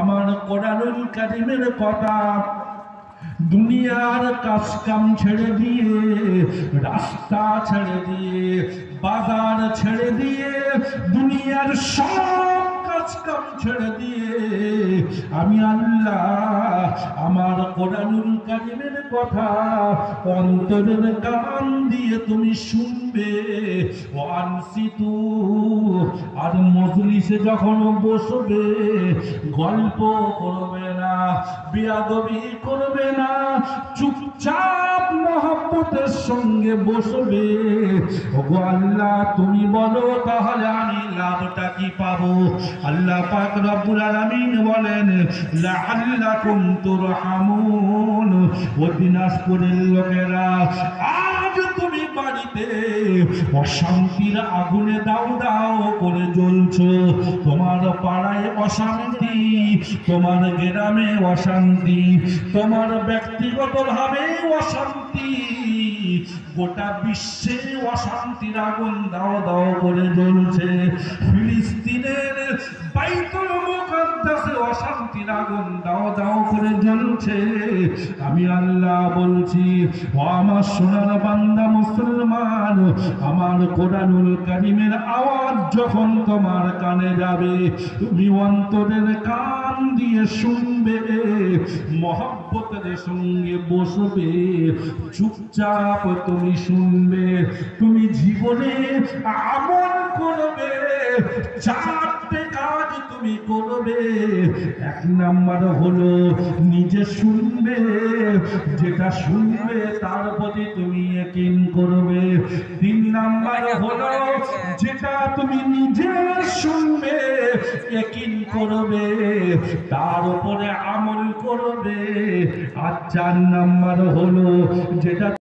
আমার কোরআনুল কারীমের কথা দুনিয়ার কাজ কাম ছেড়ে দিয়ে, রাস্তা ছেড়ে দিয়ে, বাজার ছেড়ে দিয়ে, দুনিয়ার সব আমি আল্লাহ, আমার কোরআনুল কারিমের কথা অন্তরের কান দিয়ে তুমি শুনবে। ও আনসিতু আর মজলিসে যখন বসবে, গল্প করবে না, বিয়াদবি করবে না, চুপচাপ মহব্বতের সঙ্গে বসবে। ওগো আল্লাহ, তুমি বলো তাহলে আমি লাভটা কি পাবো? আল্লাহ পাক রব্বুল আলামিন বলেন, লাআল্লাকুম তুরহামুন। ও দিনাজপুরের লোকেরা, আজ তুমি বাড়িতে অশান্তির আগুনে দাও দাও করে জ্বলছো। তোমার পাড়ায় অশান্তি, তোমার গ্রামে অশান্তি, তোমার ব্যক্তিগতভাবে অশান্তি গোটা বিশ্বে অশান্তির আগুন দাও দাও করে জ্বলছে। ফিলিস্তিনের বাইতুল মুকাদ্দাসে অশান্তির আগুন দাও দাও করে জ্বলছে। আমি আল্লাহ বলছি, ও আমার সোনার বান্দা মুসলমান, আমার কোরআনুল কারিমের আওয়াজ যখন তোমার কানে যাবে, তুমি অন্তরের কান দিয়ে শুনবে, মহব্বতের সঙ্গে বসবে। চুপচাপ তুমি শুনবে, তুমি জীবনে আমল করবে। চারটে কাজ তুমি করবে। এক নাম্বার হলো নিজে শুনবে, যেটা শুনবে তার প্রতি তুমি একিন করবে। তিন নাম্বার হলো যেটা তুমি নিজে শুনবে। একিন করবে তার উপরে আমল করবে। আর চার নাম্বার হলো যেটা